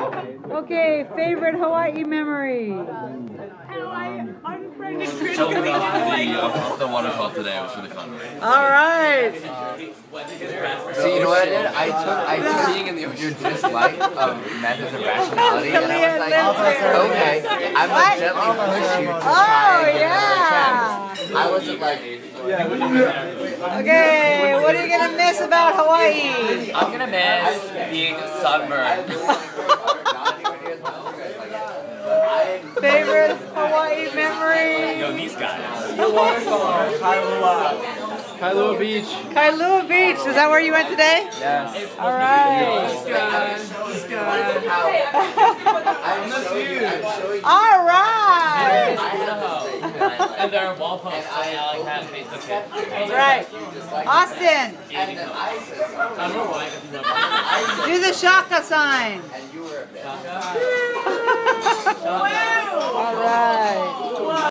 Okay, favorite Hawaii memory. Jumping off the, the waterfall today was really fun. All right. So you know what I did? I took I took being in the ocean just like um, methods of rationality, and I was like, okay, I'm gonna gently push you to try Oh and get yeah. another chance. I wasn't like, Okay, what are you gonna miss about Hawaii? I'm gonna miss being sunburned. Favorite Hawaii memory? Yo, these guys. Kailua Beach. Kailua Beach. Is that where you went today? Yes. All right. All right. and there are wall posts on the Alley Cat Facebook page. That's right. Austin, and then I I don't know why. do the shaka sign. and you were a bit.